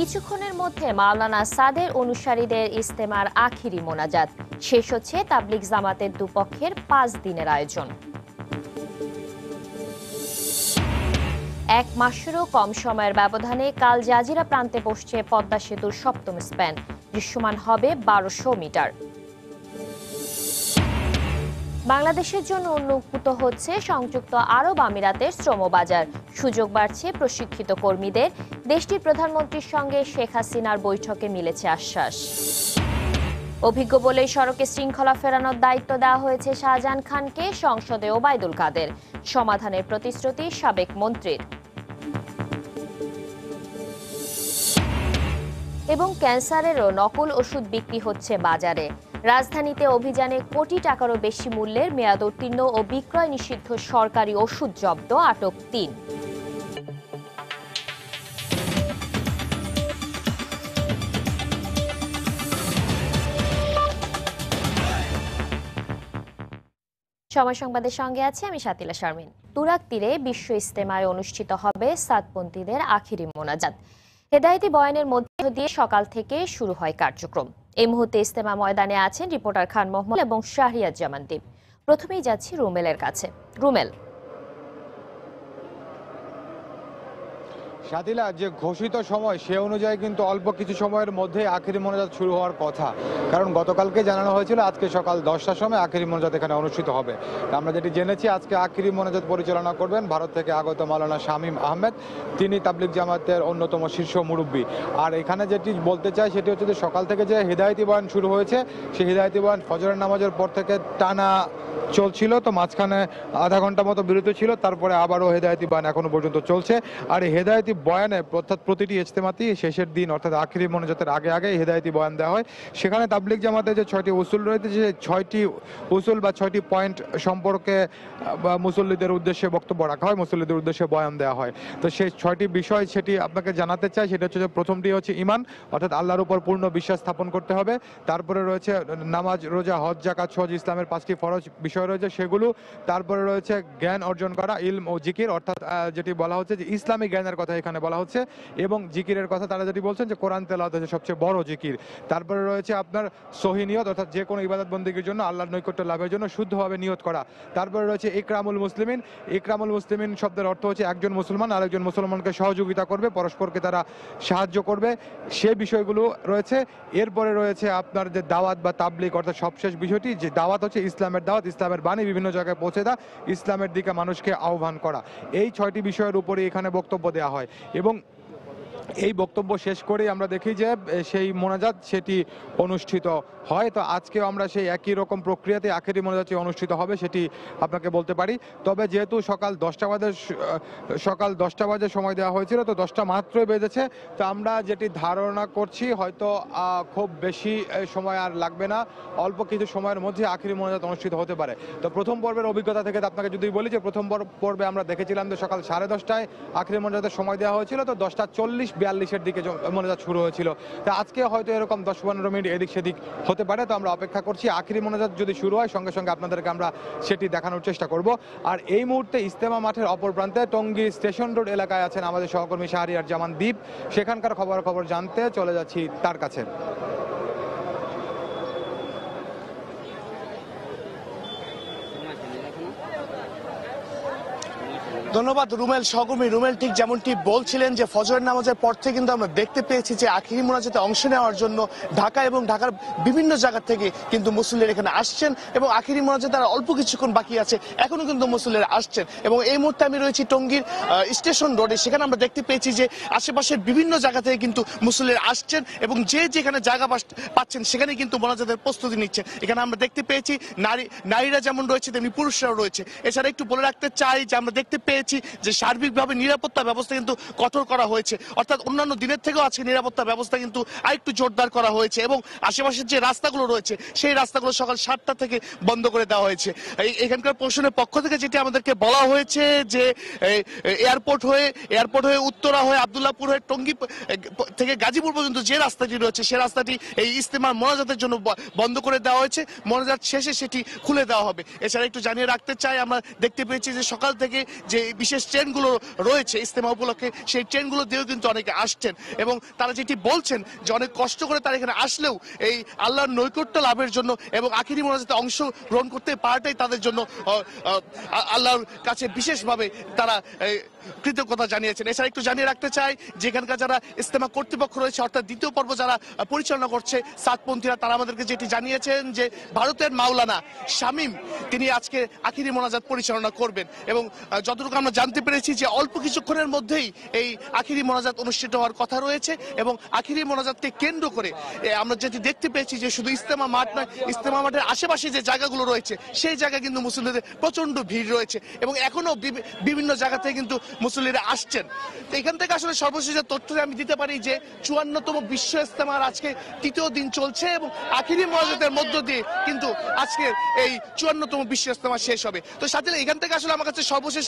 কিছুক্ষণের মধ্যে মাওলানা সাদের অনুসারীদের ইস্তেমার আখিরি মোনাজাত। শেষ হচ্ছে তাবলিক জামাতের দুপক্ষের পাঁচ দিনের আয়োজন। এক মাসেরও কম সময়ের ব্যবধানে কাল জাজিরা প্রান্তে বসছে পদ্মা সেতুর সপ্তম স্প্যান। দৃশ্যমান হবে বারোশো মিটার। বাংলাদেশের জন্য উন্মুক্ত হচ্ছে সংযুক্ত আরব আমিরাতের শ্রমবাজার। সুযোগ বাড়ছে প্রশিক্ষিত কর্মীদের। দেশটির প্রধানমন্ত্রীর সঙ্গে শেখ হাসিনার বৈঠকে মিলেছে আশ্বাস। অভিজ্ঞ বলে সড়কে শৃঙ্খলা ফেরানোর দায়িত্ব দেওয়া হয়েছে শাহজাহান খানকে, সংসদে ওবায়দুল কাদের। সমাধানের প্রতিশ্রুতি সাবেক মন্ত্রীর। এবং ক্যান্সারেরও নকল ওষুধ বিক্রি হচ্ছে বাজারে। রাজধানীতে অভিযানে কোটি টাকারও বেশি মূল্যের মেয়াদোত্তীর্ণ ও বিক্রয় নিষিদ্ধ সরকারি ওষুধ জব্দ, আটক তিন। সময় সংবাদের সঙ্গে আছে আমি সাতিলা শারমিন। তুরাক তীরে বিশ্ব ইস্তেমায় অনুষ্ঠিত হবে সাতপন্থীদের আখিরি মোনাজাত। হেদায়েতি বয়ানের মধ্য দিয়ে সকাল থেকে শুরু হয় কার্যক্রম। এই মুহূর্তে ইস্তেমা ময়দানে আছেন রিপোর্টার খান মোহাম্মদ এবং শাহরিয়াজ জামান দ্বীপ। প্রথমেই যাচ্ছি রুমেলের কাছে। রুমেল সাদিলা, যে ঘোষিত সময়, সে অনুযায়ী কিন্তু অল্প কিছু সময়ের মধ্যে আখেরি মোনাজাত শুরু হওয়ার কথা। কারণ গতকালকে জানানো হয়েছিল, আজকে সকাল দশটার সময় আখেরি মোনাজাত এখানে অনুষ্ঠিত হবে। আমরা যেটি জেনেছি, আজকে আখেরি মোনাজাত পরিচালনা করবেন ভারত থেকে আগত মালানা শামীম আহমেদ। তিনি তাবলিক জামাতের অন্যতম শীর্ষ মুরব্বী। আর এখানে যেটি বলতে চাই, সেটি হচ্ছে যে সকাল থেকে যে হৃদায়তি বয়ান শুরু হয়েছে, সেই হৃদায়তি বয়ান ফজরের নামাজের পর থেকে টানা চলছিল। তো মাঝখানে আধা ঘণ্টা মতো বিরত ছিল, তারপরে আবারও হেদায়তি বয়ান এখনও পর্যন্ত চলছে। আর হেদায়তি বয়ানে অর্থাৎ প্রতিটি ইজতেমাতি শেষের দিন, অর্থাৎ আখিরি মনোজাতের আগে আগে হেদায়তি বয়ান দেওয়া হয়। সেখানে তাবলিক জামাতে যে ছয়টি উসুল রয়েছে যে ছয়টি উসুল বা ছয়টি পয়েন্ট সম্পর্কে মুসল্লিদের উদ্দেশ্যে বক্তব্য রাখা হয়, মুসল্লিদের উদ্দেশ্যে বয়ান দেওয়া হয়। তো সেই ছয়টি বিষয় সেটি আপনাকে জানাতে চাই, সেটা হচ্ছে যে প্রথমটি হচ্ছে ইমান অর্থাৎ আল্লাহর উপর পূর্ণ বিশ্বাস স্থাপন করতে হবে। তারপরে রয়েছে নামাজ, রোজা, হজ জাকাত সহজ ইসলামের পাঁচটি ফরজ বিষয় রয়েছে, সেগুলো। তারপরে রয়েছে জ্ঞান অর্জন করা, ইলম ও জিকির, অর্থাৎ যেটি বলা হচ্ছে যে ইসলামী জ্ঞানের কথা এখানে বলা হচ্ছে। এবং জিকিরের কথা তারা যেটি বলছেন যে কোরআন তেলাওয়াত হচ্ছে সবচেয়ে বড় জিকির, তারপরে রয়েছে আপনার সহি নিয়ত, অর্থাৎ যে কোনো ইবাদত বন্দীগীর জন্য আল্লাহর নৈকট্য লাভের জন্য শুদ্ধভাবে নিয়ত করা। তারপরে রয়েছে ইকরামুল মুসলিমিন। ইকরামুল মুসলিমিন শব্দের অর্থ হচ্ছে একজন মুসলমান আরেকজন মুসলমানকে সহযোগিতা করবে, পরস্পরকে তারা সাহায্য করবে। সে বিষয়গুলো রয়েছে। এরপরে রয়েছে আপনার যে দাওয়াত বা তাবলিক অর্থাৎ সবশেষ বিষয়টি, যে দাওয়াত হচ্ছে ইসলামের দাওয়াত, ইসলামের বাণী বিভিন্ন জায়গায় পৌঁছে দেওয়া, ইসলামের দিকে মানুষকে আহ্বান করা। এই ছয়টি বিষয়ের উপরে এখানে বক্তব্য দেওয়া হয়। এবং এই বক্তব্য শেষ করে আমরা দেখি যে সেই মোনাজাত সেটি অনুষ্ঠিত হয়, তো আজকেও আমরা সেই একই রকম প্রক্রিয়াতে আখেরি মোনাজাতটি অনুষ্ঠিত হবে, সেটি আপনাকে বলতে পারি। তবে যেহেতু সকাল দশটা বাজে সকাল দশটা বাজে সময় দেওয়া হয়েছিল, তো দশটা মাত্রই বেজেছে, তো আমরা যেটি ধারণা করছি, হয়তো খুব বেশি সময় আর লাগবে না, অল্প কিছু সময়ের মধ্যে আখেরি মোনাজাত অনুষ্ঠিত হতে পারে। তো প্রথম পর্বের অভিজ্ঞতা থেকে আপনাকে যদি বলি যে, প্রথম পর- পর্বে আমরা দেখেছিলাম যে সকাল সাড়ে দশটায় আখেরি মোনাজাতের সময় দেওয়া হয়েছিল, তো দশটা চল্লিশ বিয়াল্লিশের দিকে মোনাজাত শুরু হয়েছিল। তো আজকে হয়তো এরকম দশ পনেরো মিনিট এদিক সেদিক হতে পারে, তো আমরা অপেক্ষা করছি। আখেরি মোনাজাত যদি শুরু হয়, সঙ্গে সঙ্গে আপনাদেরকে আমরা সেটি দেখানোর চেষ্টা করব। আর এই মুহূর্তে ইস্তেমা মাঠের অপর প্রান্তে টঙ্গী স্টেশন রোড এলাকায় আছেন আমাদের সহকর্মী শাহরিয়ার জামান দ্বীপ। সেখানকার খবর খবর জানতে চলে যাচ্ছি তার কাছে। ধন্যবাদ, রুমেল সহকর্মী রুমেল ঠিক যেমনটি বলছিলেন যে ফজরের নামাজের পর থেকে কিন্তু আমরা দেখতে পেয়েছি যে আখিরি মোনাজাতে অংশ নেওয়ার জন্য ঢাকা এবং ঢাকার বিভিন্ন জায়গা থেকে কিন্তু মুসল্লিরা এখানে আসছেন এবং আখিরি মোনাজাতে আর অল্প কিছুক্ষণ বাকি আছে, এখনও কিন্তু মুসল্লিরা আসছেন। এবং এই মুহূর্তে আমি রয়েছি টঙ্গীর স্টেশন রোডে। সেখানে আমরা দেখতে পেয়েছি যে আশেপাশের বিভিন্ন জায়গা থেকে কিন্তু মুসল্লিরা আসছেন এবং যে যেখানে জায়গা পাচ্ছেন সেখানে কিন্তু মোনাজাতের প্রস্তুতি নিচ্ছেন। এখানে আমরা দেখতে পেয়েছি নারী নারীরা যেমন রয়েছে, তেমনি পুরুষরাও রয়েছে। এছাড়া একটু বলে রাখতে চাই যে আমরা দেখতে পেয়েছি যে সার্বিকভাবে নিরাপত্তা ব্যবস্থা কিন্তু কঠোর করা হয়েছে। অর্থাৎ অন্যান্য দিনের থেকেও আজকে নিরাপত্তা ব্যবস্থা কিন্তু আরেকটু জোরদার করা হয়েছে এবং আশেপাশের যে রাস্তাগুলো রয়েছে, সেই রাস্তাগুলো সকাল সাতটা থেকে বন্ধ করে দেওয়া হয়েছে। এখানকার প্রশাসনের পক্ষ থেকে যেটি আমাদেরকে বলা হয়েছে যে এয়ারপোর্ট হয়ে এয়ারপোর্ট হয়ে উত্তরা হয়ে আবদুল্লাপুর হয়ে টঙ্গী থেকে গাজীপুর পর্যন্ত যে রাস্তাটি রয়েছে, সে রাস্তাটি এই ইস্তেমার মোনাজাতের জন্য বন্ধ করে দেওয়া হয়েছে। মোনাজাত শেষে সেটি খুলে দেওয়া হবে। এছাড়া একটু জানিয়ে রাখতে চাই, আমরা দেখতে পেয়েছি যে সকাল থেকে যে বিশেষ ট্রেনগুলো রয়েছে ইস্তেমা উপলক্ষে, সেই ট্রেনগুলো দিয়েও কিন্তু অনেকে আসছেন। এবং তারা যেটি বলছেন যে অনেক কষ্ট করে তারা এখানে আসলেও এই আল্লাহর নৈকট্য লাভের জন্য এবং আখিরি মোনাজাতে অংশ গ্রহণ করতে পারাটাই তাদের জন্য আল্লাহর কাছে বিশেষভাবে তারা কৃতজ্ঞতা জানিয়েছেন। এছাড়া একটু জানিয়ে রাখতে চাই যে এখানকার যারা ইস্তেমা কর্তৃপক্ষ রয়েছে, অর্থাৎ দ্বিতীয় পর্ব যারা পরিচালনা করছে, সাতপন্থীরা, তারা আমাদেরকে যেটি জানিয়েছেন যে ভারতের মাওলানা শামীম, তিনি আজকে আখিরি মোনাজাত পরিচালনা করবেন। এবং যতটুকু আমরা জানতে পেরেছি যে অল্প কিছুক্ষণের মধ্যেই এই আখিরি মোনাজাত অনুষ্ঠিত হওয়ার কথা রয়েছে এবং আখিরি মোনাজাতকে কেন্দ্র করে আমরা যেটি দেখতে পেয়েছি যে শুধু ইস্তেমা মাঠ নয় ইস্তেমা মাঠের আশেপাশে যে জায়গাগুলো রয়েছে, সেই জায়গায় কিন্তু মুসলিমদের প্রচণ্ড ভিড় রয়েছে এবং এখনও বিভিন্ন জায়গা থেকে কিন্তু মুসল্লিরা আসছেন। তো এখান থেকে আসলে সর্বশেষ যে তথ্য আমি দিতে পারি যে চুয়ান্নতম বিশ্ব ইস্তেমার আজকে তৃতীয় দিন চলছে এবং আখিরি মহাজতের মধ্য দিয়ে কিন্তু আজকে এই চুয়ান্নতম বিশ্ব ইস্তেমা শেষ হবে। তো সাথে এখান থেকে আসলে আমার কাছে সর্বশেষ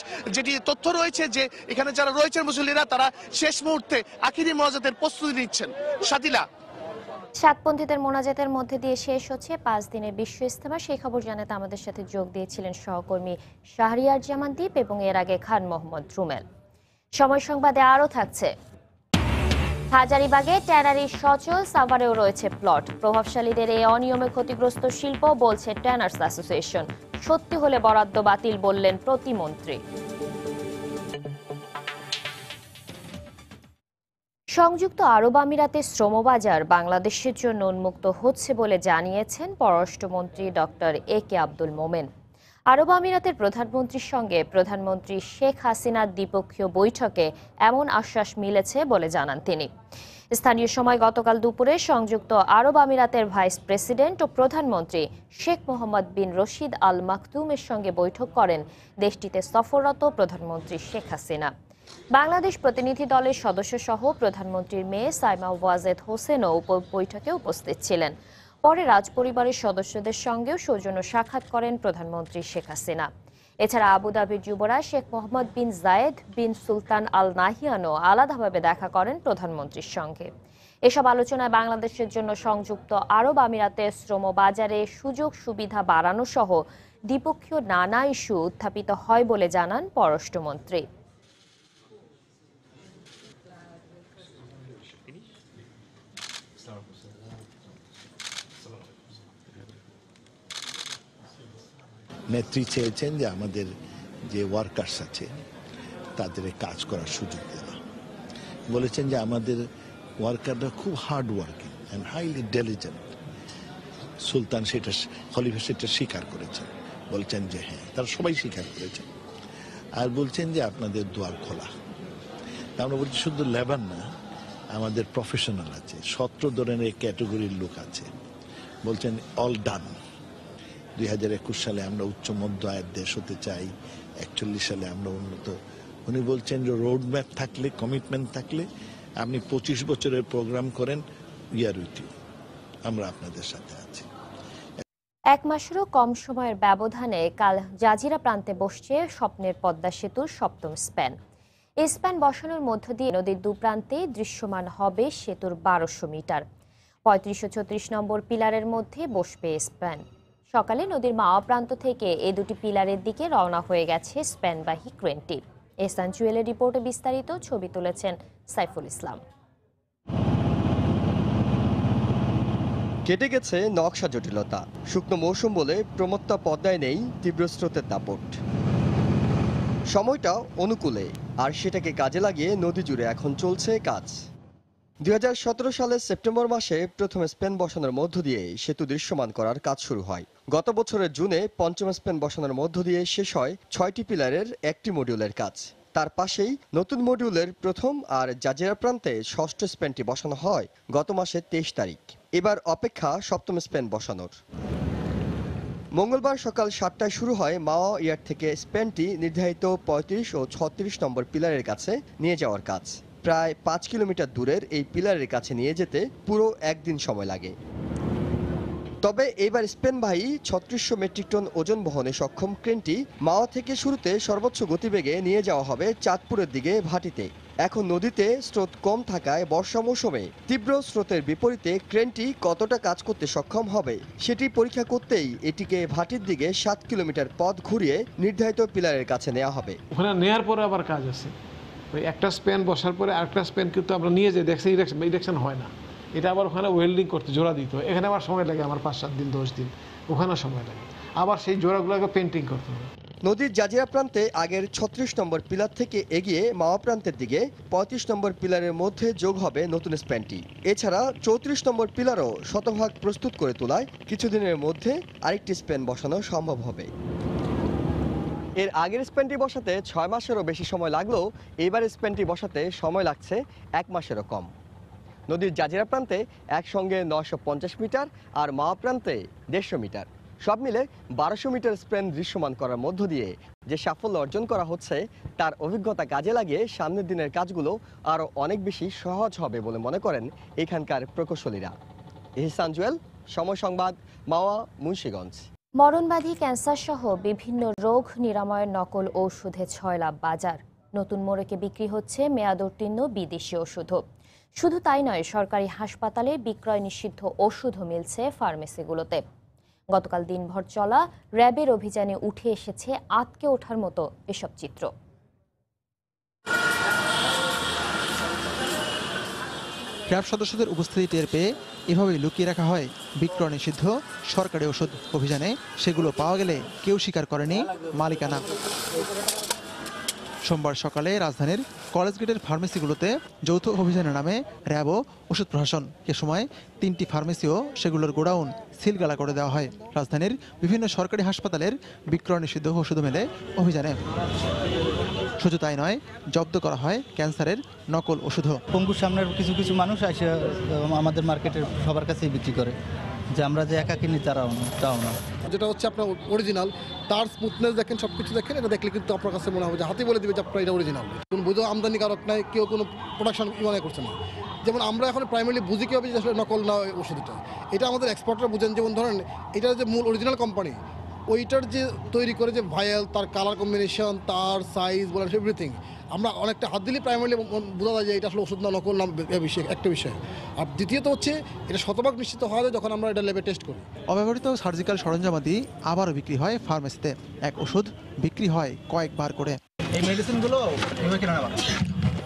যেটি তথ্য রয়েছে যে এখানে যারা রয়েছেন মুসল্লিরা, তারা শেষ মুহূর্তে আখিরি মহাজতের প্রস্তুতি নিচ্ছেন। সাদিলা। সাতপন্থীদের মোনাজাতের মধ্যে দিয়ে শেষ হচ্ছে পাঁচ দিনের বিশ্ব ইস্তেমা। সেই খবর জানাতে আমাদের সাথে যোগ দিয়েছিলেন সহকর্মী শাহরিয়ার জামান দ্বীপ এবং এর আগে খান মোহাম্মদ রুমেল। সময় সংবাদে আরও থাকছে। হাজারিবাগে ট্যানারি সচল সাভারেও রয়েছে প্লট। প্রভাবশালীদের এই অনিয়মে ক্ষতিগ্রস্ত শিল্প বলছে ট্যানার্স অ্যাসোসিয়েশন। সত্যি হলে বরাদ্দ বাতিল বললেন প্রতিমন্ত্রী। সংযুক্ত আরব আমিরাতে শ্রমবাজার বাংলাদেশের জন্য উন্মুক্ত হচ্ছে বলে জানিয়েছেন পররাষ্ট্রমন্ত্রী ডক্টর এ কে আব্দুল মোমেন। আরব আমিরাতের প্রধানমন্ত্রীর সঙ্গে প্রধানমন্ত্রী শেখ হাসিনার দ্বিপক্ষীয় বৈঠকে এমন আশ্বাস মিলেছে বলে জানান তিনি। স্থানীয় সময় গতকাল দুপুরে সংযুক্ত আরব আমিরাতের ভাইস প্রেসিডেন্ট ও প্রধানমন্ত্রী শেখ মোহাম্মদ বিন রশিদ আল মাকতুমের সঙ্গে বৈঠক করেন দেশটিতে সফররত প্রধানমন্ত্রী শেখ হাসিনা। বাংলাদেশ প্রতিনিধি দলের সদস্য সহ প্রধানমন্ত্রীর মেয়ে সাইমা ওয়াজেদ হোসেনও বৈঠকে উপস্থিত ছিলেন। পরে রাজপরিবারের সদস্যদের সঙ্গেও সৌজন্য সাক্ষাৎ করেন প্রধানমন্ত্রী শেখ হাসিনা। এছাড়া আবুধাবির যুবরাজ শেখ মোহাম্মদ বিন জায়েদ বিন সুলতান আল নাহিয়ানও আলাদাভাবে দেখা করেন প্রধানমন্ত্রীর সঙ্গে। এসব আলোচনায় বাংলাদেশের জন্য সংযুক্ত আরব আমিরাতের শ্রম বাজারে সুযোগ সুবিধা বাড়ানো সহ দ্বিপক্ষীয় নানা ইস্যু উত্থাপিত হয় বলে জানান পররাষ্ট্রমন্ত্রী। নেত্রী চেয়েছেন যে আমাদের যে ওয়ার্কার্স আছে তাদের কাজ করার সুযোগ দেওয়া। বলেছেন যে আমাদের ওয়ার্কাররা খুব hard working and highly intelligent সুলতান সেটা খলিফা সেটা স্বীকার করেছেন। বলছেন যে হ্যাঁ তারা সবাই স্বীকার করেছেন। আর বলছেন যে আপনাদের দুয়ার খোলা। আমরা বলছি শুধু লেবার না, আমাদের প্রফেশনাল আছে। সতেরো ধরনের ক্যাটাগরির লোক আছে। বলছেন অল ডান দুই হাজার একুশ সালে আমরা উচ্চ মধ্য আয়ের দেশ হতে চাই, একচল্লিশ সালে আমরা উন্নত। উনি বলছেন যে রোড ম্যাপ থাকলে কমিটমেন্ট থাকলে আপনি পঁচিশ বছরের প্রোগ্রাম করেন ইয়ার উইথ ইউ আমরা আপনাদের সাথে আছি। এক মাসেরও কম সময়ের ব্যবধানে কাল জাজিরা প্রান্তে বসছে স্বপ্নের পদ্মা সেতুর সপ্তম স্প্যান। এই স্প্যান বসানোর মধ্য দিয়ে নদীর দু দুপ্রান্তে দৃশ্যমান হবে সেতুর বারোশো মিটার। পঁয়ত্রিশশো ছত্রিশ নম্বর পিলারের মধ্যে বসবে স্প্যান। সকালে নদীর মাওয়া প্রান্ত থেকে এ দুটি পিলারের দিকে রওনা হয়ে গেছে স্প্যানবাহী ক্রেনটি এসান জুয়েলের রিপোর্টে বিস্তারিত ছবি তুলেছেন সাইফুল ইসলাম। কেটে গেছে নকশা জটিলতা। শুকনো মৌসুম বলে প্রমত্তা পদ্মায় নেই তীব্র স্রোতের দাপট। সময়টা অনুকূলে, আর সেটাকে কাজে লাগিয়ে নদী জুড়ে এখন চলছে কাজ। দুই হাজার সতেরো সালের সেপ্টেম্বর মাসে প্রথম স্পেন বসানোর মধ্য দিয়ে সেতু দৃশ্যমান করার কাজ শুরু হয়। গত বছরের জুনে পঞ্চম স্পেন বসানোর মধ্য দিয়ে শেষ হয় ছয়টি পিলারের একটি মডিউলের কাজ। তার পাশেই নতুন মডিউলের প্রথম আর জাজিরা প্রান্তে ষষ্ঠ স্পেনটি বসানো হয় গত মাসের তেইশ তারিখ। এবার অপেক্ষা সপ্তম স্পেন বসানোর। মঙ্গলবার সকাল সাতটায় শুরু হয় মাওয়া ইয়ার থেকে স্পেনটি নির্ধারিত পঁয়ত্রিশ ও ছত্রিশ নম্বর পিলারের কাছে নিয়ে যাওয়ার কাজ। প্রায় পাঁচ কিলোমিটার দূরের এই পিলারের কাছে নিয়ে যেতে পুরো একদিন সময় লাগে। তবে এবার স্পেন স্পেনবাহী ছত্রিশশো মেট্রিক টন ওজন বহনে সক্ষম ক্রেনটি মাওয়া থেকে শুরুতে সর্বোচ্চ গতিবেগে নিয়ে যাওয়া হবে চাঁদপুরের দিকে ভাটিতে। এখন নদীতে স্রোত কম থাকায় বর্ষা মৌসুমে তীব্র স্রোতের বিপরীতে ক্রেনটি কতটা কাজ করতে সক্ষম হবে সেটি পরীক্ষা করতেই এটিকে ভাটির দিকে সাত কিলোমিটার পথ ঘুরিয়ে নির্ধারিত পিলারের কাছে নেওয়া হবে। ওখানে নেয়ার পরে আবার কাজ আছে। একটা স্প্যান বসার পরে আরেকটা স্প্যান কিন্তু আমরা নিয়ে যাই দেখছি ইলেকশন হয় না। এটা আবার ওখানে ওয়েল্ডিং করতে, জোড়া দিতে এখানে আমার সময় লাগে আমার পাঁচ সাত দিন, দশ দিন ওখানে সময় লাগে। আবার সেই জোড়াগুলোকে পেন্টিং করতে হবে নদীর জাজিরা প্রান্তে আগের ছত্রিশ নম্বর পিলার থেকে এগিয়ে মাওয়া প্রান্তের দিকে পঁয়ত্রিশ নম্বর পিলারের মধ্যে যোগ হবে নতুন স্প্যানটি। এছাড়া চৌত্রিশ নম্বর পিলারও শতভাগ প্রস্তুত করে তোলায় কিছুদিনের মধ্যে আরেকটি স্প্যান বসানো সম্ভব হবে। এর আগের স্প্যানটি বসাতে ছয় মাসেরও বেশি সময় লাগলেও এইবার স্প্যানটি বসাতে সময় লাগছে এক মাসেরও কম। নদীর জাজিরা প্রান্তে একসঙ্গে নশো মিটার আর মাওয়া প্রান্তে দেড়শো মিটার। সব মিলে বারোশো মিটার স্প্যান দৃশ্যমান করার মধ্য দিয়ে যে সাফল্য অর্জন করা হচ্ছে, তার অভিজ্ঞতা কাজে লাগিয়ে সামনের দিনের কাজগুলো আরও অনেক বেশি সহজ হবে বলে মনে করেন এখানকার প্রকৌশলীরা। এহসান জুয়েল, সময় সংবাদ, মাওয়া, মুন্সীগঞ্জ। মরণবাধী ক্যান্সার সহ বিভিন্ন রোগ নিরাময়ের নকল ঔষধে ছয় লাভ বাজার। নতুন মোড়কে বিক্রি হচ্ছে মেয়াদোত্তীর্ণ বিদেশি ওষুধও শুধু তাই নয়, সরকারি হাসপাতালে বিক্রয় নিষিদ্ধ ওষুধও মিলছে ফার্মেসিগুলোতে। গতকাল দিনভর চলা র্যাবের অভিযানে উঠে এসেছে আতকে ওঠার মতো এসব চিত্র। র্যাব সদস্যদের উপস্থিতি টের পেয়ে এভাবেই লুকিয়ে রাখা হয় বিক্রয় নিষিদ্ধ সরকারি ওষুধ অভিযানে। সেগুলো পাওয়া গেলে কেউ স্বীকার করেনি মালিকানা। সোমবার সকালে রাজধানীর কলেজ গেটের ফার্মেসিগুলোতে যৌথ অভিযানের নামে র্যাবও ওষুধ প্রশাসন। এ সময় তিনটি ফার্মেসিও সেগুলোর গোডাউন সিলগালা করে দেওয়া হয়। রাজধানীর বিভিন্ন সরকারি হাসপাতালের বিক্রয় নিষিদ্ধ ওষুধ মেলে অভিযানে। শুধু তাই নয় জব্দ করা হয় ক্যান্সারের নকল ওষুধও। পঙ্গুর সামনের কিছু কিছু মানুষ আহ, আমাদের মার্কেটের সবার কাছেই বিক্রি করে। যে আমরা যে একা কিনি তারাও তাও না। যেটা হচ্ছে আপনার অরিজিনাল তার স্মুথনেস দেখেন সব কিছু দেখেন, এটা দেখলে কিন্তু আপনার কাছে মনে হবে যে হাতে বলে দেবে যে আপনার এটা অরিজিনাল কোনো বৈধ আমদানিকারক নাই, কেউ কোনো প্রোডাকশন মনে করছে না। যেমন আমরা এখন প্রাইমারি বুঝি কীভাবে যে আসলে নকল না ওষুধটা। এটা আমাদের এক্সপোর্টার বুঝেন, যেমন ধরেন, এটা যে মূল অরিজিনাল কোম্পানি ওইটার যে তৈরি করে যে ভায়াল তার কালার কম্বিনেশন তার সাইজ বলেন এভরিথিং আমরা অনেকটা হাত দিলে প্রাইমারি বোঝা যায় যে এটা আসলে ওষুধ না নকল নাম বিষয় একটা বিষয়। আর দ্বিতীয়ত হচ্ছে এটা শতভাগ নিশ্চিত হওয়া যায় যখন আমরা এটা ল্যাবে টেস্ট করি। অব্যবহৃত সার্জিক্যাল সরঞ্জামাদি আবারও বিক্রি হয় ফার্মেসিতে এক ওষুধ বিক্রি হয় কয়েকবার করে। এই মেডিসিনগুলো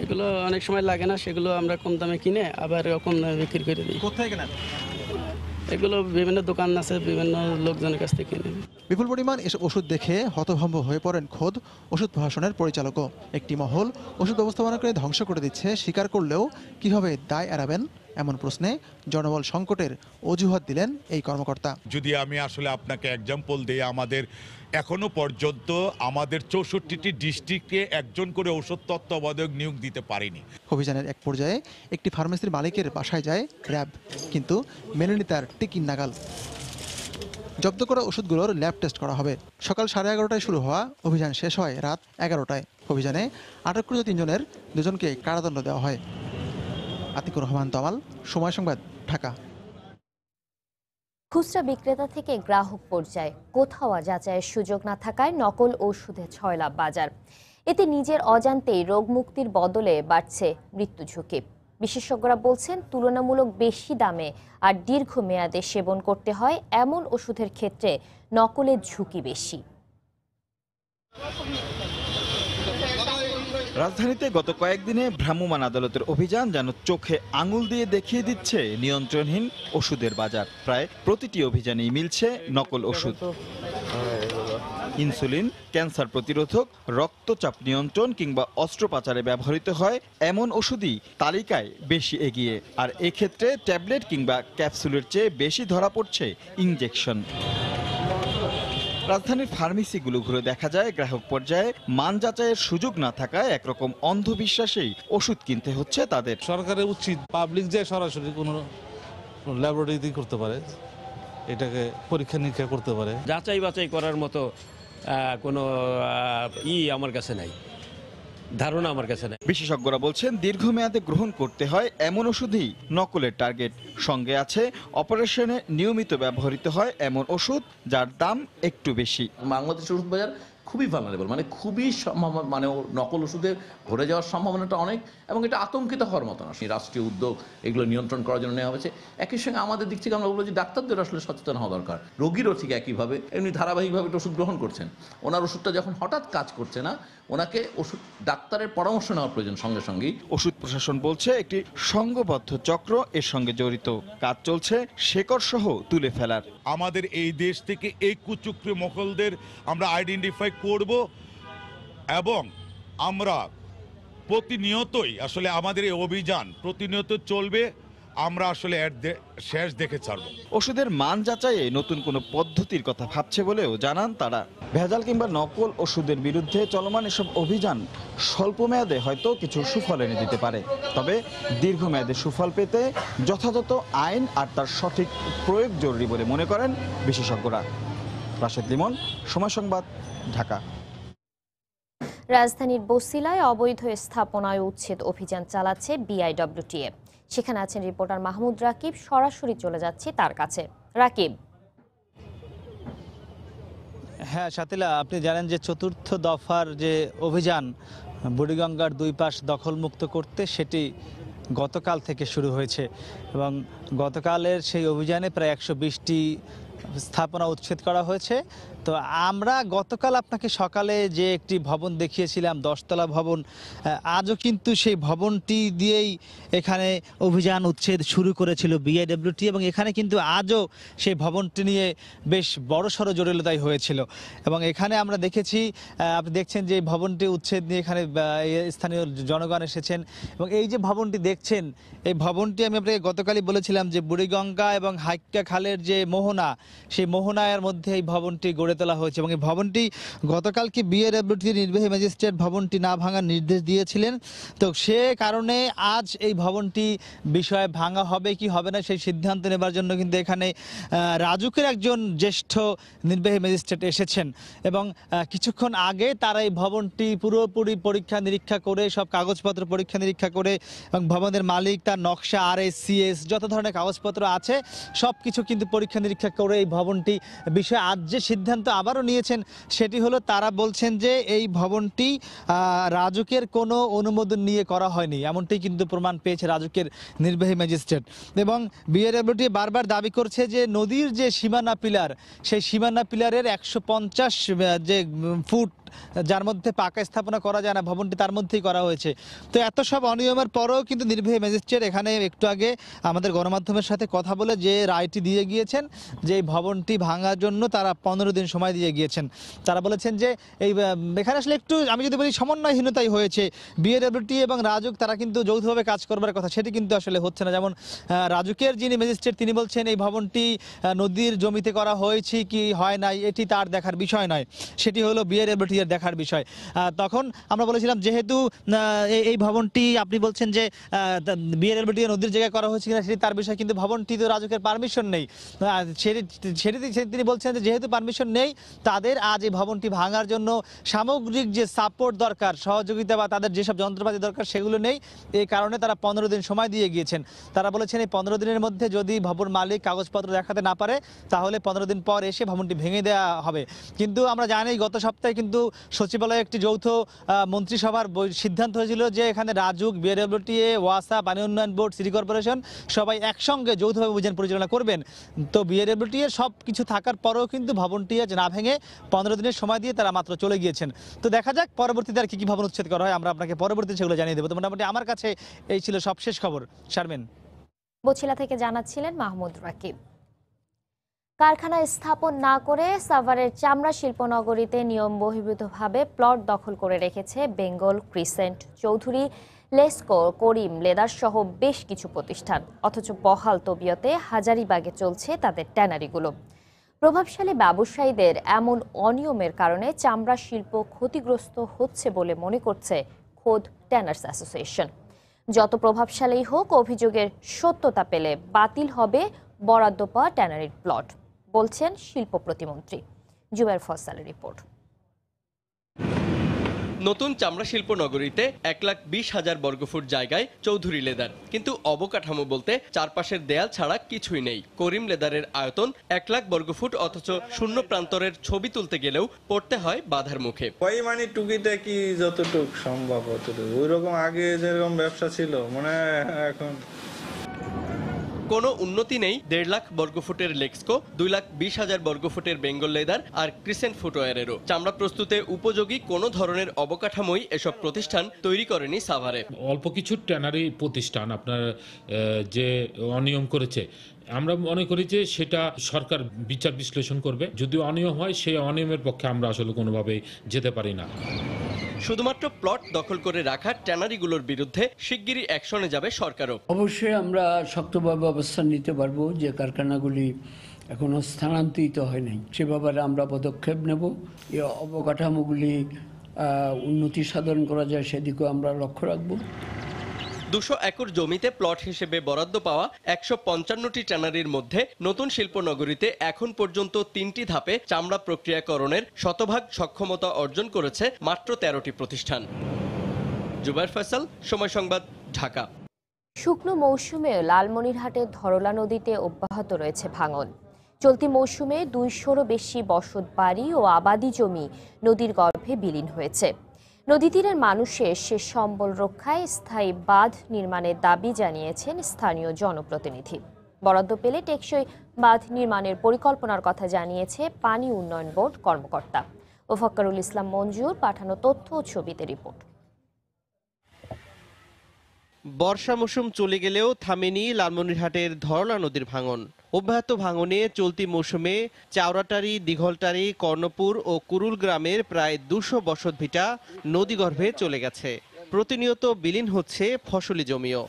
এগুলো অনেক সময় লাগে না সেগুলো আমরা কম দামে কিনে আবার কম দামে বিক্রি করে দিই। কোথায় কেনা? এগুলো বিভিন্ন দোকান আছে বিভিন্ন লোকজনের কাছ থেকে কিনে। বিপুল পরিমাণ এসব ওষুধ দেখে হতভম্ব হয়ে পড়েন খোদ ওষুধ প্রশাসনের পরিচালকও। একটি মহল ওষুধ ব্যবস্থাপনাকে ধ্বংস করে দিচ্ছে স্বীকার করলেও কীভাবে দায় এড়াবেন এমন প্রশ্নে জনবল সংকটের অজুহাত দিলেন এই কর্মকর্তা। যদি আমি আসলে আপনাকে এক্সাম্পল দিয়ে আমাদের এখনও পর্যন্ত আমাদের চৌষট্টিটি ডিস্ট্রিক্টে একজন করে ওষুধ তত্ত্বাবধায়ক নিয়োগ দিতে পারেনি। অভিযানের এক পর্যায়ে একটি ফার্মেসির মালিকের বাসায় যায় র্যাব, কিন্তু মেলেনি তার টিকিন নাগাল। জব্দ করা ওষুধগুলোর ল্যাব টেস্ট করা হবে। সকাল সাড়ে এগারোটায় শুরু হওয়া অভিযান শেষ হয় রাত এগারোটায়। অভিযানে আটককৃত তিনজনের দুজনকে কারাদণ্ড দেওয়া হয়। আতিকুর রহমান তমাল সময় সংবাদ, ঢাকা। খুচরা বিক্রেতা থেকে গ্রাহক পর্যায়ে কোথাও যাচাইয়ের সুযোগ না থাকায় নকল ঔষধে ছয় লাভ বাজার। এতে নিজের অজান্তেই রোগমুক্তির বদলে বাড়ছে মৃত্যু ঝুঁকি। বিশেষজ্ঞরা বলছেন, তুলনামূলক বেশি দামে আর দীর্ঘমেয়াদে সেবন করতে হয়, এমন ওষুধের ক্ষেত্রে নকলের ঝুঁকি বেশি। রাজধানীতে গত কয়েকদিনে ভ্রাম্যমাণ আদালতের অভিযান যেন চোখে আঙুল দিয়ে দেখিয়ে দিচ্ছে নিয়ন্ত্রণহীন ওষুধের বাজার। প্রায় প্রতিটি অভিযানেই মিলছে নকল ওষুধ। ইনসুলিন, ক্যান্সার প্রতিরোধক, রক্তচাপ নিয়ন্ত্রণ কিংবা অস্ত্রোপাচারে ব্যবহৃত হয় এমন ওষুধই তালিকায় বেশি এগিয়ে। আর এক্ষেত্রে ট্যাবলেট কিংবা ক্যাপসুলের চেয়ে বেশি ধরা পড়ছে ইনজেকশন। রাজধানীর ফার্মেসিগুলো ঘুরে দেখা যায় গ্রাহক পর্যায়ে মান যাচাইয়ের সুযোগ না থাকায় একরকম অন্ধবিশ্বাসেই ওষুধ কিনতে হচ্ছে তাদের। সরকারের উচিত পাবলিক যে সরাসরি কোনো ল্যাবরেটরিতে করতে পারে এটাকে পরীক্ষা নিরীক্ষা করতে পারে। যাচাই বাছাই করার মতো কোনো ই আমার কাছে নাই। ধারণা আমার কাছে নেই। বিশেষজ্ঞরা বলছেন দীর্ঘমেয়াদে গ্রহণ করতে হয় এমন ওষুধই। নকলের টার্গেট সঙ্গে আছে অপারেশনে নিয়মিত ব্যবহৃত হয় এমন ওষুধ যার দাম একটু বেশি। বাংলাদেশ ওষুধ বাজার খুবই ভালনারেবল মানে খুবই সম্ভাবনা মানে ও নকল ওষুধের ভরে যাওয়ার সম্ভাবনাটা অনেক এবং এটা আতঙ্কিত হওয়ার মতো না। সেই রাষ্ট্রীয় উদ্যোগ এগুলো নিয়ন্ত্রণ করার জন্য নেওয়া হয়েছে। একই সঙ্গে আমাদের দিক থেকে আমরা বলব যে ডাক্তারদের আসলে সচেতন হওয়া দরকার। রোগীরও ঠিক একইভাবে এমনি ধারাবাহিকভাবে ওষুধ গ্রহণ করছেন। ওনার ওষুধটা যখন হঠাৎ কাজ করছে না ওনাকে ওষুধ ডাক্তারের পরামর্শ নেওয়ার প্রয়োজন সঙ্গে সঙ্গেই। ওষুধ প্রশাসন বলছে একটি সংঘবদ্ধ চক্র এর সঙ্গে জড়িত কাজ চলছে শেকড় সহ তুলে ফেলার। আমাদের এই দেশ থেকে এই কুচুকরি মহলদের আমরা আইডেন্টিফাই করব এবং আমরা প্রতিনিয়তই আসলে আমাদের এই অভিযান প্রতিনিয়ত চলবে, আমরা আসলে শেষ দেখে ছাড়বো। ওষুধের মান যাচাইয়ে নতুন কোনো পদ্ধতির কথা ভাবছে বলেও জানান তারা। ভেজাল কিংবা নকল ওষুধের বিরুদ্ধে চলমান এসব অভিযান স্বল্প মেয়াদে হয়তো কিছু সুফল এনে দিতে পারে। তবে দীর্ঘমেয়াদে সুফল পেতে যথাযথ আইন আর তার সঠিক প্রয়োগ জরুরি বলে মনে করেন বিশেষজ্ঞরা। রাশেদ লিমন সময় সংবাদ ঢাকা। রাজধানীর বসিলায় অবৈধ স্থাপনায় উচ্ছেদ অভিযান চালাচ্ছে বিআইডব্লিউটিএ। সেখানে আছেন রিপোর্টার মাহমুদ রাকিব সরাসরি চলে যাচ্ছে তার কাছে। রাকিব। হ্যাঁ সাতিলা আপনি জানেন যে চতুর্থ দফার যে অভিযান বুড়িগঙ্গার দুই পাশ দখলমুক্ত করতে সেটি গতকাল থেকে শুরু হয়েছে। এবং গতকালের সেই অভিযানে প্রায় একশো বিশটি স্থাপনা উচ্ছেদ করা হয়েছে। তো আমরা গতকাল আপনাকে সকালে যে একটি ভবন দেখিয়েছিলাম, দশতলা ভবন আজও কিন্তু সেই ভবনটি দিয়েই এখানে অভিযান উচ্ছেদ শুরু করেছিল বিআইডব্লিউটি এবং এখানে কিন্তু আজও সেই ভবনটি নিয়ে বেশ বড়সড় জটিলতাই হয়েছিল। এবং এখানে আমরা দেখেছি আপনি দেখছেন যে ভবনটি উচ্ছেদ নিয়ে এখানে স্থানীয় জনগণ এসেছেন এবং এই যে ভবনটি দেখছেন, এই ভবনটি আমি আপনাকে গতকালই বলেছিলাম যে বুড়িগঙ্গা এবং হাইক্কা খালের যে মোহনা, সেই মোহনার মধ্যে এই ভবনটি গড়ে তোলা হয়েছে এবং এই ভবনটি গতকালকে বিএডব্লিউটি নির্বাহী ম্যাজিস্ট্রেট ভবনটি না ভাঙার নির্দেশ দিয়েছিলেন। তো সে কারণে আজ এই ভবনটি বিষয়ে ভাঙা হবে কি হবে না সেই সিদ্ধান্ত নেবার জন্য কিন্তু এখানে রাজুকের একজন জ্যেষ্ঠ নির্বাহী ম্যাজিস্ট্রেট এসেছেন এবং কিছুক্ষণ আগে তারা এই ভবনটি পুরোপুরি পরীক্ষা নিরীক্ষা করে, সব কাগজপত্র পরীক্ষা নিরীক্ষা করে এবং ভবনের মালিক তার নকশা আর এস সিএস যত ধরনের কাগজপত্র আছে সব কিছু কিন্তু পরীক্ষা নিরীক্ষা করে এই ভবনটি বিষয়ে আজ যে সিদ্ধান্ত আবারও নিয়েছেন, সেটি হলো তারা বলছেন যে এই ভবনটি রাজকের কোনো অনুমোদন নিয়ে করা হয়নি। এমনটি কিন্তু প্রমাণ পেয়েছে রাজুকের নির্বাহী ম্যাজিস্ট্রেট। এবং বিএডব্লিউটি বারবার দাবি করছে যে নদীর যে সীমানা পিলার, সেই সীমানা পিলারের একশো পঞ্চাশ যে ফুট যার মধ্যে পাকা স্থাপনা করা যায় না, ভবনটি তার মধ্যেই করা হয়েছে। তো এত সব অনিয়মের পরেও কিন্তু নির্বাহী ম্যাজিস্ট্রেট এখানে একটু আগে আমাদের গণমাধ্যমের সাথে কথা বলে যে রায়টি দিয়ে গিয়েছেন, যে এই ভবনটি ভাঙার জন্য তারা পনেরো দিন সময় দিয়ে গিয়েছেন। তারা বলেছেন যে এই এখানে আসলে একটু আমি যদি বলি সমন্বয়হীনতাই হয়েছে। বিএডব্লিউটি এবং রাজুক তারা কিন্তু যৌথভাবে কাজ করবার কথা, সেটি কিন্তু আসলে হচ্ছে না। যেমন রাজুকের যিনি ম্যাজিস্ট্রেট, তিনি বলছেন এই ভবনটি নদীর জমিতে করা হয়েছে কি হয় নাই, এটি তার দেখার বিষয় নয়। সেটি হলো বিএডব্লিউটি এর দেখার বিষয়। তখন আমরা বলেছিলাম যেহেতু এই- ভবনটি আপনি বলছেন যে বিএডব্লিউটি নদীর জায়গায় করা হয়েছে কিনা সেটি তার বিষয়, কিন্তু ভবনটি তো রাজুকের পারমিশন নেই। সেটি সেটি তিনি বলছেন যে যেহেতু পারমিশন নেই, তাদের আজ এই ভবনটি ভাঙার জন্য সামগ্রিক যে সাপোর্ট দরকার, সহযোগিতা বা তাদের যেসব যন্ত্রপাতি দরকার সেগুলো নেই এই কারণে তারা পনেরো দিন সময় দিয়ে গিয়েছেন। তারা বলেছেন এই পনেরো দিনের মধ্যে যদি ভবন মালিক কাগজপত্র দেখাতে না পারে, তাহলে পনেরো দিন পর এসে ভবনটি ভেঙে দেওয়া হবে। কিন্তু আমরা জানি গত সপ্তাহে কিন্তু সচিবালয়ে একটি যৌথ মন্ত্রিসভার সিদ্ধান্ত হয়েছিল যে এখানে রাজুক বিএডব্লিউটিএ ওয়াসা, পানি উন্নয়ন বোর্ড, সিটি কর্পোরেশন সবাই একসঙ্গে যৌথভাবে অভিযান পরিচালনা করবেন। তো বিএডব্লিউটি এর সব কিছু থাকার পরেও কিন্তু ভবনটি আজ না ভেঙে পনেরো দিনের সময় দিয়ে তারা মাত্র চলে গিয়েছেন। তো দেখা যাক পরবর্তীতে আর কি কি ভবন উচ্ছেদ করা হয়, আমরা আপনাকে পরবর্তীতে সেগুলো জানিয়ে দেবো। তো মোটামুটি আমার কাছে এই ছিল সবশেষ খবর। শারমিন। বছিলা থেকে জানাচ্ছিলেন মাহমুদ রাকিব। কারখানা স্থাপন না করে সাভারের চামড়া শিল্পনগরীতে নিয়ম বহির্ভূতভাবে প্লট দখল করে রেখেছে বেঙ্গল ক্রিসেন্ট চৌধুরী, লেসকো, করিম লেদার সহ বেশ কিছু প্রতিষ্ঠান। অথচ বহাল তবিয়তে হাজারিবাগে চলছে তাদের ট্যানারিগুলো। প্রভাবশালী ব্যবসায়ীদের এমন অনিয়মের কারণে চামড়া শিল্প ক্ষতিগ্রস্ত হচ্ছে বলে মনে করছে খোদ ট্যানার্স অ্যাসোসিয়েশন। যত প্রভাবশালী হোক, অভিযোগের সত্যতা পেলে বাতিল হবে বরাদ্দ পাওয়া ট্যানারির প্লট। বলছেন শিল্প প্রতিমন্ত্রী। জুবের ফসালের রিপোর্ট। নতুন চামড়া শিল্প নগরীতে এক লাখ বিশ হাজার বর্গফুট জায়গায় চৌধুরী লেদার। কিন্তু অবকাঠামো বলতে চারপাশের দেয়াল ছাড়া কিছুই নেই। করিম লেদারের আয়তন এক লাখ বর্গফুট অথচ শূন্য প্রান্তরের ছবি তুলতে গেলেও পড়তে হয় বাধার মুখে। ওই মানে টুকিটাকি যতটুক সম্ভব অতটুকু। ওই রকম আগে যেরকম ব্যবসা ছিল মনে হয় এখন কোনো উন্নতি নেই। দেড় লাখ বর্গফুটের লেক্সকো, দুই লাখ বিশ হাজার বর্গফুটের বেঙ্গল লেদার আর ক্রিসেন্ট ফুটওয়্যারেরও চামড়া প্রস্তুতে উপযোগী কোনো ধরনের অবকাঠামোই এসব প্রতিষ্ঠান তৈরি করেনি সাভারে। অল্প কিছু ট্যানারি প্রতিষ্ঠান আপনার যে অনিয়ম করেছে আমরা মনে করি যে সেটা সরকার বিচার বিশ্লেষণ করবে। যদি অনিয়ম হয় সেই অনিয়মের পক্ষে আমরা আসলে কোনোভাবেই যেতে পারি না। শুধুমাত্র প্লট দখল করে রাখা ট্যানারিগুলোর বিরুদ্ধে শিগগিরই অ্যাকশনে যাবে সরকারও। অবশ্যই আমরা শক্তভাবে অবস্থান নিতে পারব যে কারখানাগুলি এখনও স্থানান্তরিত হয় নাই। সে ব্যাপারে আমরা পদক্ষেপ নেব। এই অবকাঠামোগুলি আহ, উন্নতি সাধন করা যায় সেদিকেও আমরা লক্ষ্য রাখব। দুশো একর জমিতে প্লট হিসেবে বরাদ্দ পাওয়া একশো পঞ্চান্নটি ট্যানারির মধ্যে নতুন শিল্প নগরীতে এখন পর্যন্ত তিনটি ধাপে চামড়া প্রক্রিয়াকরণের শতভাগ সক্ষমতা অর্জন করেছে মাত্র তেরোটি প্রতিষ্ঠান। জুবাইর ফয়সাল, সময় সংবাদ, ঢাকা। শুকনো মৌসুমে লালমনিরহাটের ধরলা নদীতে অব্যাহত রয়েছে ভাঙন। চলতি মৌসুমে দুইশোরও বেশি বসত বাড়ি ও আবাদি জমি নদীর গর্ভে বিলীন হয়েছে। নদী তীরের মানুষের সে সম্বল রক্ষায় স্থায়ী বাঁধ নির্মাণের দাবি জানিয়েছেন স্থানীয় জনপ্রতিনিধি। বরাদ্দ পেলে টেকসই বাঁধ নির্মাণের পরিকল্পনার কথা জানিয়েছে পানি উন্নয়ন বোর্ড কর্মকর্তা। ওফাক্কারুল ইসলাম মঞ্জুর, পাঠানো তথ্য ও ছবিতে রিপোর্ট। বর্ষা মৌসুম চলে গেলেও থামেনি লালমনিরহাটের ধরলা নদীর ভাঙন। অব্যাহত ভাঙনে চলতি মৌসুমে চাওড়াটারি, দীঘলটারি, কর্ণপুর ও কুরুল গ্রামের প্রায় দুশো বসতভিটা নদীগর্ভে চলে গেছে। প্রতিনিয়ত বিলীন হচ্ছে ফসলি জমিও।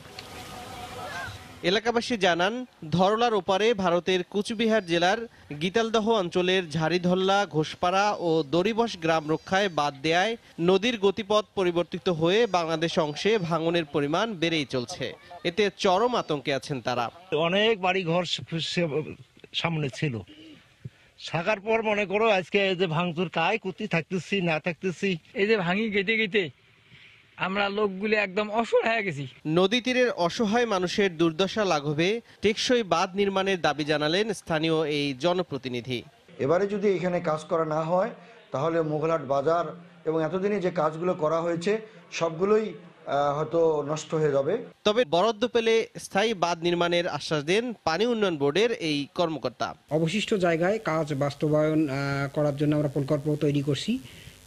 এলাকাবাসী জানান, ধরলার ওপারে ভারতের কুচবিহার জেলার গীতালদহ অঞ্চলের ঝাড়িধল্লা, ঘোষপাড়া ও দরিবস গ্রাম রক্ষায় বাদ দেয়ায় নদীর গতিপথ পরিবর্তিত হয়ে বাংলাদেশ অংশে ভাঙনের পরিমাণ বেড়েই চলছে। এতে চরম আতঙ্কে আছেন তারা। অনেক বাড়ি ঘর সামনে ছিল। থাকার পর মনে করো আজকে যে ভাঙচুর, কায় কুতি থাকতেছি, না থাকতেছি, এই যে ভাঙি গেটে গেটে আমরা লোকগুলি একদম অসহায় হয়ে গেছি। নদী তীরের অসহায় মানুষের দুর্দশা লাঘবে টেকসই বাঁধ নির্মাণের দাবি জানালেন স্থানীয় এই জনপ্রতিনিধি। এবারে যদি এখানে কাজ করা না হয় তাহলে মোগলহাট বাজার এবং এতদিনে যে কাজগুলো করা হয়েছে সবগুলোই আহ, হয়তো নষ্ট হয়ে যাবে। তবে বরাদ্দ পেলে স্থায়ী বাঁধ নির্মাণের আশ্বাস দেন পানি উন্নয়ন বোর্ডের এই কর্মকর্তা। অবশিষ্ট জায়গায় কাজ বাস্তবায়ন করার জন্য আমরা প্রকল্প তৈরি করছি।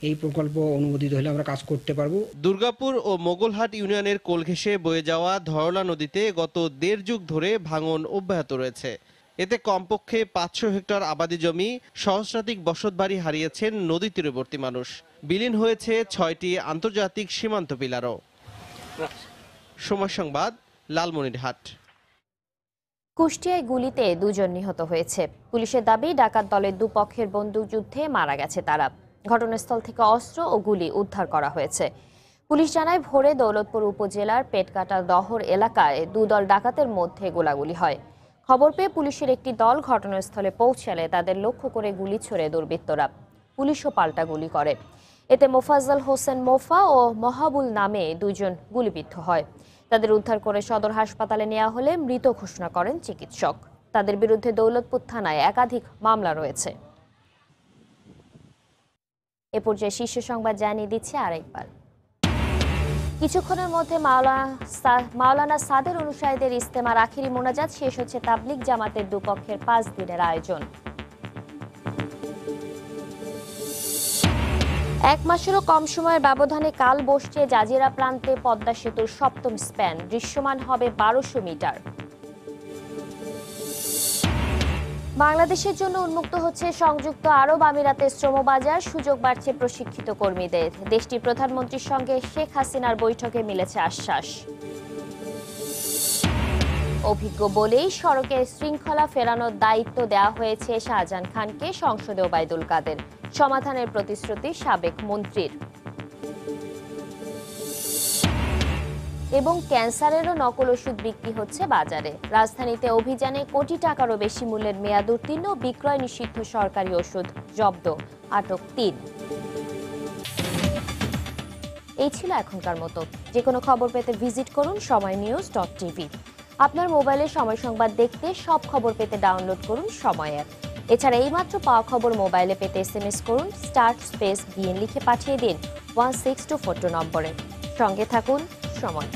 এই প্রকল্প অনুমোদিত হলে আমরা কাজ করতে পারব। দুর্গাপুর ও মোগলহাট ইউনিয়নের কোল ঘেঁষে বয়ে যাওয়া ধরলা নদীতে গত দেড় যুগ ধরে ভাঙন অব্যাহত রয়েছে। এতে কমপক্ষে পাঁচশো হেক্টর আবাদি জমি সহস্রাধিক বসতবাড়ি হারিয়েছেন নদী তীরবর্তী মানুষ। বিলীন হয়েছে ছয়টি আন্তর্জাতিক সীমান্ত পিলারও। সময় সংবাদ লালমনিরহাট। কুষ্টিয়ায় গুলিতে দুজন নিহত হয়েছে। পুলিশের দাবি ডাকাত দলের দুপক্ষের বন্দুকযুদ্ধে মারা গেছে তারা। ঘটনাস্থল থেকে অস্ত্র ও গুলি উদ্ধার করা হয়েছে। পুলিশ জানায়, ভোরে দৌলতপুর উপজেলার পেটকাটা দহর এলাকায় দুদল ডাকাতের মধ্যে গোলাগুলি হয়। খবর পেয়ে পুলিশের একটি দল ঘটনাস্থলে পৌঁছালে তাদের লক্ষ্য করে গুলি ছড়ে দুর্বৃত্তরা। পুলিশও পাল্টা গুলি করে। এতে মোফাজ্জল হোসেন মোফা ও মহাবুল নামে দুজন গুলিবিদ্ধ হয়। তাদের উদ্ধার করে সদর হাসপাতালে নেওয়া হলে মৃত ঘোষণা করেন চিকিৎসক। তাদের বিরুদ্ধে দৌলতপুর থানায় একাধিক মামলা রয়েছে। এ পর্যায়ে শীর্ষ সংবাদ জানিয়ে দিচ্ছে আরেকবার। কিছুক্ষণের মধ্যে মাওলানা সাদের অনুসারীদের ইস্তেমার আখিরি মোনাজাত শেষ হচ্ছে তাবলিগ জামাতের দুপক্ষের পাঁচ দিনের আয়োজন। এক মাসেরও কম সময়ের ব্যবধানে কাল বসছে জাজিরা প্রান্তে পদ্মা সেতুর সপ্তম স্প্যান। দৃশ্যমান হবে বারোশো মিটার। বাংলাদেশের জন্য উন্মুক্ত হচ্ছে সংযুক্ত আরব আমিরাতের শ্রমবাজার। সুযোগ বাড়ছে প্রশিক্ষিত কর্মীদের। দেশটির প্রধানমন্ত্রীর সঙ্গে শেখ হাসিনার বৈঠকে মিলেছে আশ্বাস। অভিজ্ঞ বলেই সড়কে শৃঙ্খলা ফেরানোর দায়িত্ব দেওয়া হয়েছে শাহজাহান খানকে সংসদে ওবায়দুল কাদের। সমাধানের প্রতিশ্রুতি সাবেক মন্ত্রীর। এবং ক্যান্সারেরও নকল ওষুধ বিক্রি হচ্ছে বাজারে। রাজধানীতে অভিযানে কোটি টাকারও বেশি মূল্যের মেয়াদ উত্তীর্ণ বিক্রয় নিষিদ্ধ সরকারি ওষুধ জব্দ, আটক তিন। এই ছিল এখনকার মতো। যে কোনো খবর পেতে ভিজিট করুন সময় নিউজ ডট টিভি। আপনার মোবাইলে সময় সংবাদ দেখতে সব খবর পেতে ডাউনলোড করুন সময় অ্যাপ। এছাড়া এইমাত্র পাওয়া খবর মোবাইলে পেতে এস এম এস করুন স্টার্ট স্পেস বিএন লিখে পাঠিয়ে দিন one six two four two নম্বরে। সঙ্গে থাকুন সময়।